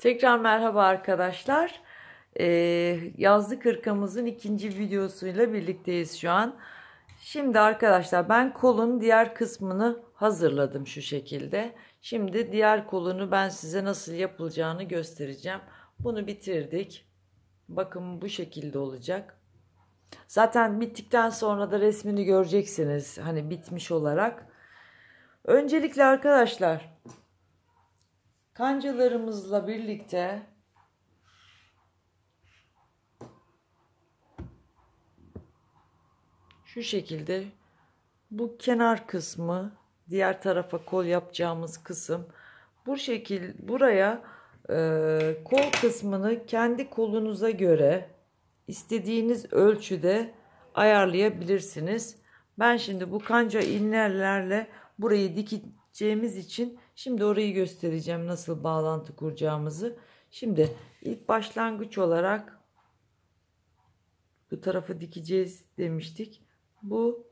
Tekrar merhaba arkadaşlar. Ee, yazlık hırkamızın ikinci videosuyla birlikteyiz şu an. Şimdi arkadaşlar ben kolun diğer kısmını hazırladım şu şekilde. Şimdi diğer kolunu ben size nasıl yapılacağını göstereceğim. Bunu bitirdik. Bakın bu şekilde olacak. Zaten bittikten sonra da resmini göreceksiniz. Hani bitmiş olarak. Öncelikle arkadaşlar kancalarımızla birlikte şu şekilde bu kenar kısmı diğer tarafa kol yapacağımız kısım bu şekil buraya e, kol kısmını kendi kolunuza göre istediğiniz ölçüde ayarlayabilirsiniz. Ben şimdi bu kanca inlerlerle burayı dikeceğimiz için şimdi orayı göstereceğim nasıl bağlantı kuracağımızı. Şimdi ilk başlangıç olarak bu tarafı dikeceğiz demiştik. Bu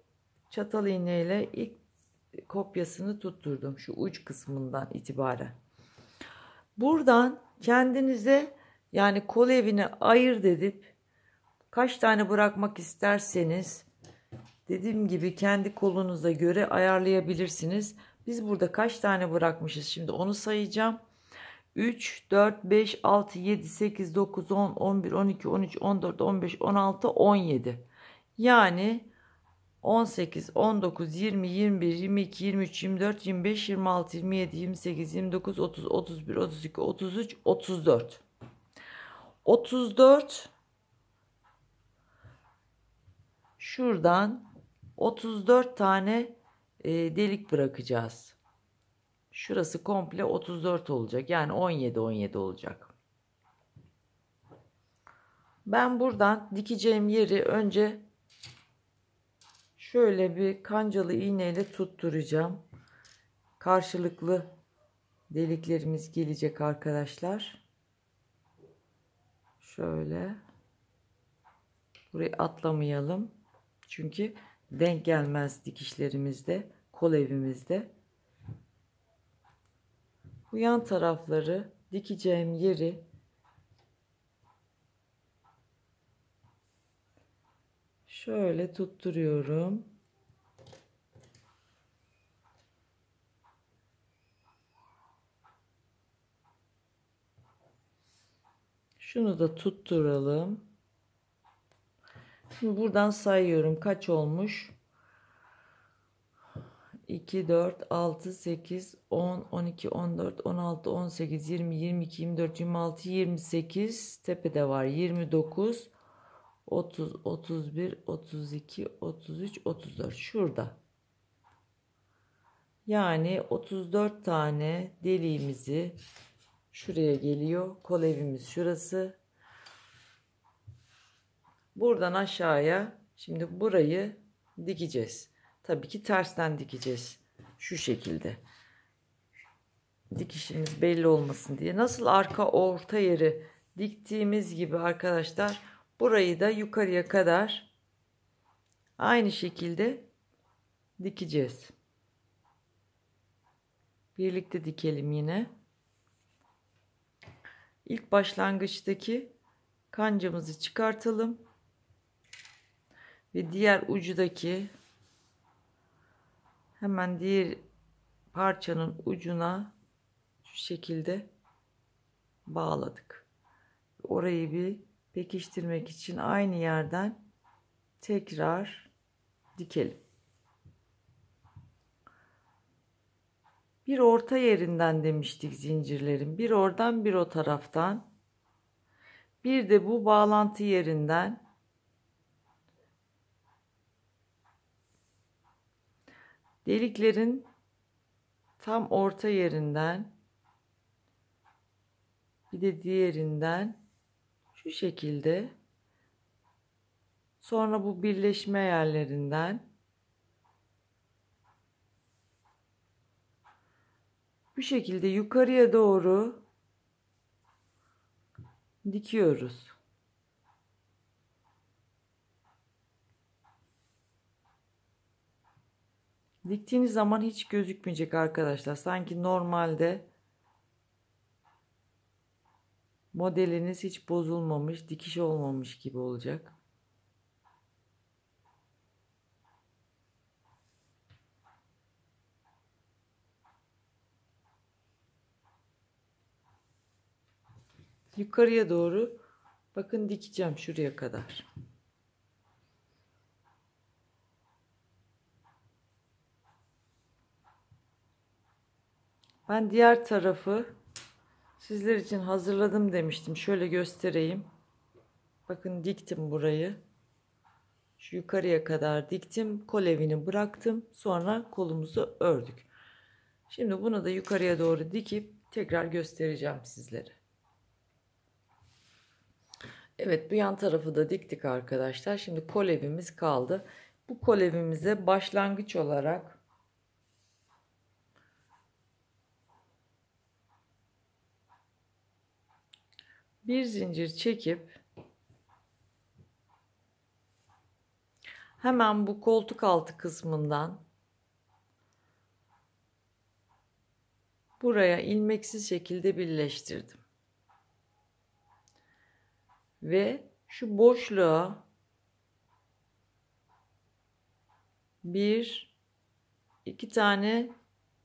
çatal iğneyle ilk kopyasını tutturdum şu uç kısmından itibaren. Buradan kendinize yani kol evini ayırt edip kaç tane bırakmak isterseniz dediğim gibi kendi kolunuza göre ayarlayabilirsiniz. Biz burada kaç tane bırakmışız şimdi onu sayacağım. 3, 4, 5, 6, 7, 8, 9, 10, 11, 12, 13, 14, 15, 16, 17. Yani 18, 19, 20, 21, 22, 23, 24, 25, 26, 27, 28, 29, 30, 31, 32, 33, 34. 34 şuradan 34 tane e, delik bırakacağız. Şurası komple 34 olacak. Yani 17 17 olacak. Ben buradan dikeceğim yeri önce şöyle bir kancalı iğneyle tutturacağım. Karşılıklı deliklerimiz gelecek arkadaşlar. Şöyle. Burayı atlamayalım. Çünkü denk gelmez dikişlerimizde, kol evimizde. Bu yan tarafları dikeceğim yeri şöyle tutturuyorum. Şunu da tutturalım. Şimdi buradan sayıyorum. Kaç olmuş? 2, 4, 6, 8, 10, 12, 14, 16, 18, 20, 22, 24, 26, 28. Tepede var. 29, 30, 31, 32, 33, 34. Şurada. Yani 34 tane deliğimizi şuraya geliyor. Kol evimiz şurası. Buradan aşağıya şimdi burayı dikeceğiz. Tabii ki tersten dikeceğiz. Şu şekilde. Dikişimiz belli olmasın diye. Nasıl arka orta yeri diktiğimiz gibi arkadaşlar burayı da yukarıya kadar aynı şekilde dikeceğiz. Birlikte dikelim yine. İlk başlangıçtaki kancamızı çıkartalım ve diğer ucudaki hemen diğer parçanın ucuna şu şekilde bağladık. Orayı bir pekiştirmek için aynı yerden tekrar dikelim. Bir orta yerinden demiştik zincirlerin. Bir oradan bir o taraftan. Bir de bu bağlantı yerinden deliklerin tam orta yerinden bir de diğerinden şu şekilde sonra bu birleşme yerlerinden bu şekilde yukarıya doğru dikiyoruz. Diktiğiniz zaman hiç gözükmeyecek arkadaşlar. Sanki normalde modeliniz hiç bozulmamış, dikiş olmamış gibi olacak. Yukarıya doğru bakın dikeceğim şuraya kadar. Ben diğer tarafı sizler için hazırladım demiştim. Şöyle göstereyim. Bakın diktim burayı. Şu yukarıya kadar diktim. Kol evini bıraktım. Sonra kolumuzu ördük. Şimdi bunu da yukarıya doğru dikip tekrar göstereceğim sizlere. Evet bu yan tarafı da diktik arkadaşlar. Şimdi kol evimiz kaldı. Bu kol evimize başlangıç olarak bir zincir çekip hemen bu koltuk altı kısmından buraya ilmeksiz şekilde birleştirdim. Ve şu boşluğa bir iki tane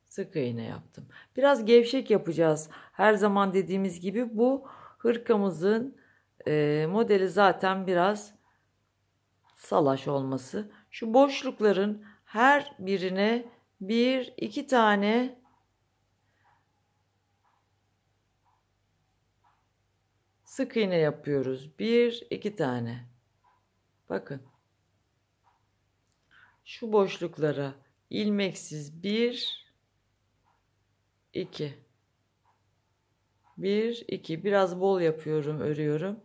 sık iğne yaptım. Biraz gevşek yapacağız. Her zaman dediğimiz gibi bu Hırkamızın e, modeli zaten biraz salaş olması. Şu boşlukların her birine bir iki tane sık iğne yapıyoruz. Bir iki tane. Bakın. Şu boşluklara ilmeksiz bir iki 1 2 biraz bol yapıyorum örüyorum.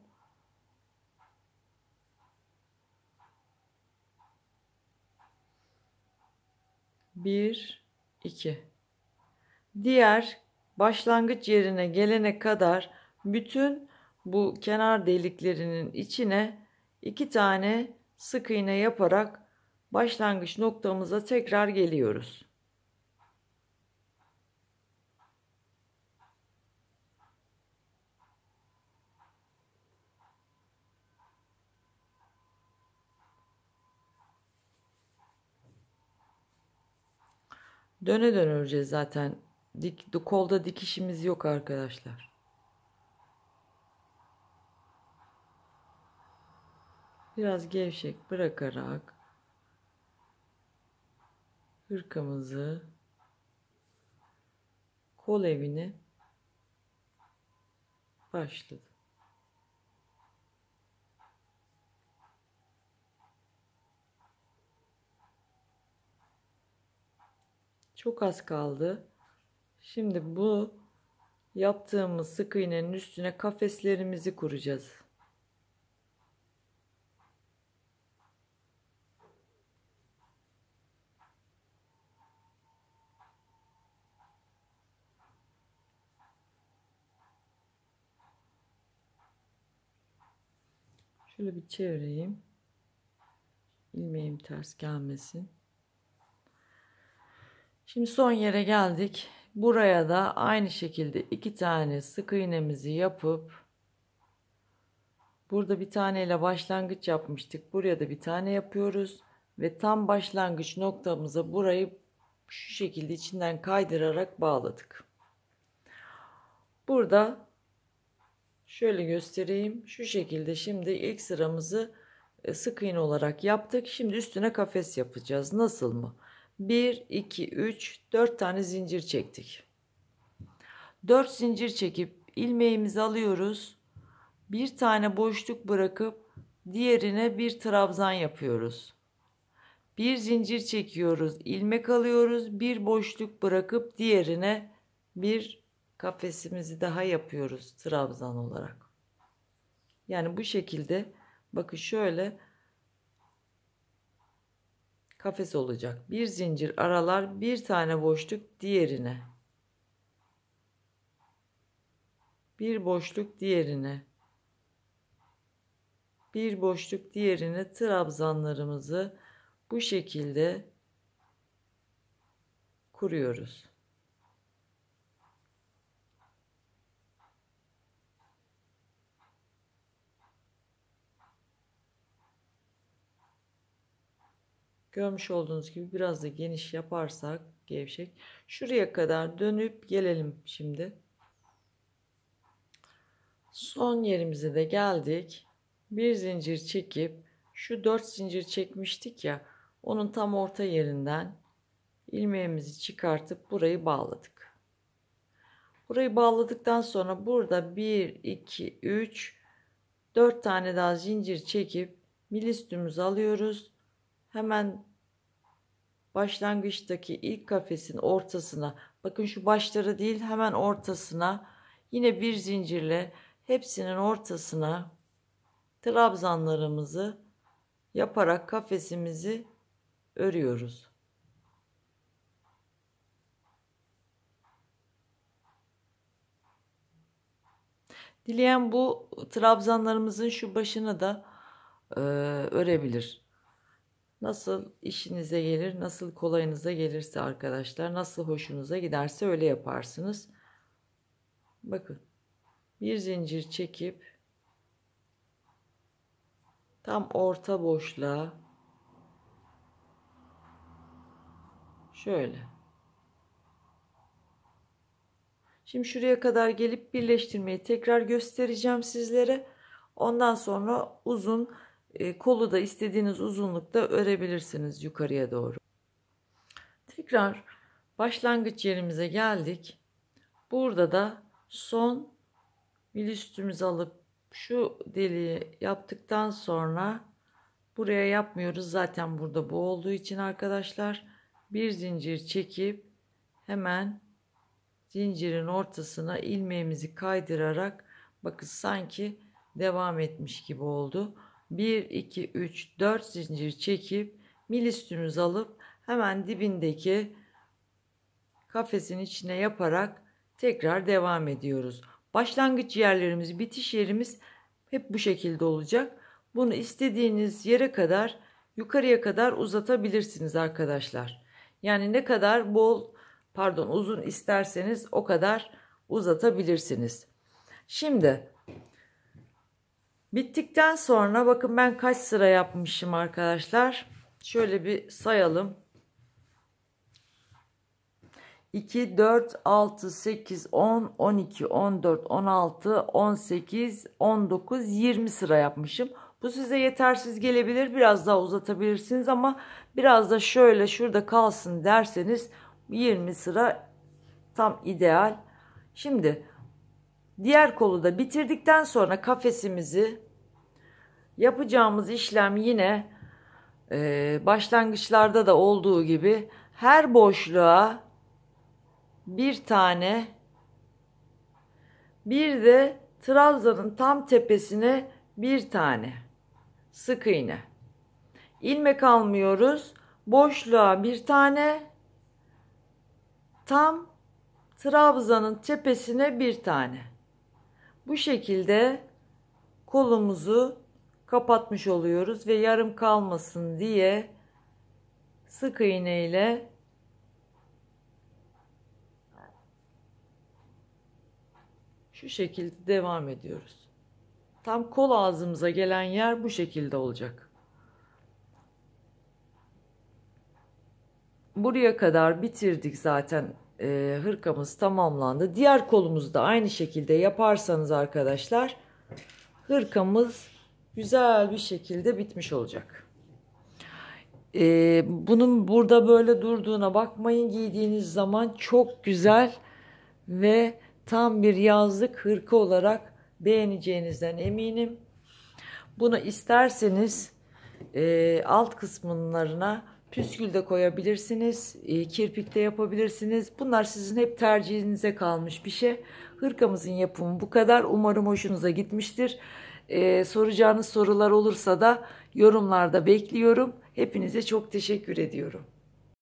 Bir iki. Diğer başlangıç yerine gelene kadar bütün bu kenar deliklerinin içine iki tane sık iğne yaparak başlangıç noktamıza tekrar geliyoruz. Döne döne öreceğiz zaten. Dik, kolda dikişimiz yok arkadaşlar. Biraz gevşek bırakarak hırkamızı kol evini başladı. Çok az kaldı. Şimdi bu yaptığımız sık iğnenin üstüne kafeslerimizi kuracağız. Şöyle bir çevireyim. İlmeğim ters gelmesin. Şimdi son yere geldik. Buraya da aynı şekilde iki tane sık iğnemizi yapıp burada bir taneyle başlangıç yapmıştık. Buraya da bir tane yapıyoruz ve tam başlangıç noktamıza burayı şu şekilde içinden kaydırarak bağladık. Burada şöyle göstereyim. Şu şekilde şimdi ilk sıramızı e, sık iğne olarak yaptık. Şimdi üstüne kafes yapacağız. Nasıl mı? 1, 2, 3, 4 tane zincir çektik. 4 zincir çekip ilmeğimizi alıyoruz. Bir tane boşluk bırakıp diğerine bir trabzan yapıyoruz. Bir zincir çekiyoruz, ilmek alıyoruz, bir boşluk bırakıp diğerine bir kafesimizi daha yapıyoruz trabzan olarak. Yani bu şekilde bakın şöyle kafes olacak. Bir zincir aralar bir tane boşluk diğerine. Bir boşluk diğerine. Bir boşluk diğerine trabzanlarımızı bu şekilde kuruyoruz. Görmüş olduğunuz gibi biraz da geniş yaparsak gevşek. Şuraya kadar dönüp gelelim şimdi. Son yerimize de geldik. Bir zincir çekip şu dört zincir çekmiştik ya onun tam orta yerinden ilmeğimizi çıkartıp burayı bağladık. Burayı bağladıktan sonra burada 1 2 3 4 tane daha zincir çekip milistümüzü alıyoruz. Hemen başlangıçtaki ilk kafesin ortasına bakın şu başları değil hemen ortasına yine bir zincirle hepsinin ortasına trabzanlarımızı yaparak kafesimizi örüyoruz. Dileyen bu trabzanlarımızın şu başını da e, örebilir. Nasıl işinize gelir, nasıl kolayınıza gelirse arkadaşlar, nasıl hoşunuza giderse öyle yaparsınız. Bakın bir zincir çekip tam orta boşluğa şöyle Şimdi şuraya kadar gelip birleştirmeyi tekrar göstereceğim sizlere. Ondan sonra uzun kolu da istediğiniz uzunlukta örebilirsiniz yukarıya doğru. Tekrar başlangıç yerimize geldik. Burada da son mil üstümüzü alıp şu deliği yaptıktan sonra buraya yapmıyoruz. Zaten burada bu olduğu için arkadaşlar bir zincir çekip hemen zincirin ortasına ilmeğimizi kaydırarak bakın sanki devam etmiş gibi oldu. 1 2 3 4 zincir çekip mil üstümüzü alıp hemen dibindeki kafesin içine yaparak tekrar devam ediyoruz. Başlangıç yerlerimiz, bitiş yerimiz hep bu şekilde olacak. Bunu istediğiniz yere kadar yukarıya kadar uzatabilirsiniz arkadaşlar. Yani ne kadar bol pardon uzun isterseniz o kadar uzatabilirsiniz. Şimdi bittikten sonra bakın ben kaç sıra yapmışım arkadaşlar. Şöyle bir sayalım. 2, 4, 6, 8, 10, 12, 14, 16, 18, 19, 20 sıra yapmışım. Bu size yetersiz gelebilir. Biraz daha uzatabilirsiniz ama biraz da şöyle şurada kalsın derseniz 20 sıra tam ideal. Şimdi diğer kolu da bitirdikten sonra kafesimizi yapacağımız işlem yine e, başlangıçlarda da olduğu gibi her boşluğa bir tane bir de trabzanın tam tepesine bir tane sık iğne ilmek almıyoruz boşluğa bir tane tam trabzanın tepesine bir tane. Bu şekilde kolumuzu kapatmış oluyoruz ve yarım kalmasın diye sık iğne ile şu şekilde devam ediyoruz. Tam kol ağzımıza gelen yer bu şekilde olacak. buraya kadar bitirdik zaten e, hırkamız tamamlandı. Diğer kolumuzu da aynı şekilde yaparsanız arkadaşlar hırkamız güzel bir şekilde bitmiş olacak. E, bunun burada böyle durduğuna bakmayın giydiğiniz zaman çok güzel ve tam bir yazlık hırka olarak beğeneceğinizden eminim. Bunu isterseniz e, alt kısımlarına Püskül de koyabilirsiniz, e, kirpik de yapabilirsiniz. Bunlar sizin hep tercihinize kalmış bir şey. Hırkamızın yapımı bu kadar. Umarım hoşunuza gitmiştir. Ee, soracağınız sorular olursa da yorumlarda bekliyorum. Hepinize çok teşekkür ediyorum.